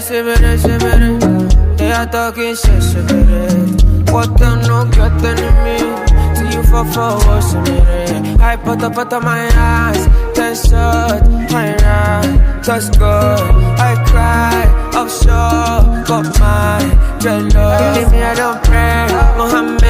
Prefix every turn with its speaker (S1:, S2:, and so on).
S1: severe, severe, severe. Ella talking shit, severe. What the no get me. See you fall for forward, severe. I put up put up my eyes, ten shot, my eyes. that's good. I cry, I'm sure, got my dreadlocks. Give me, I don't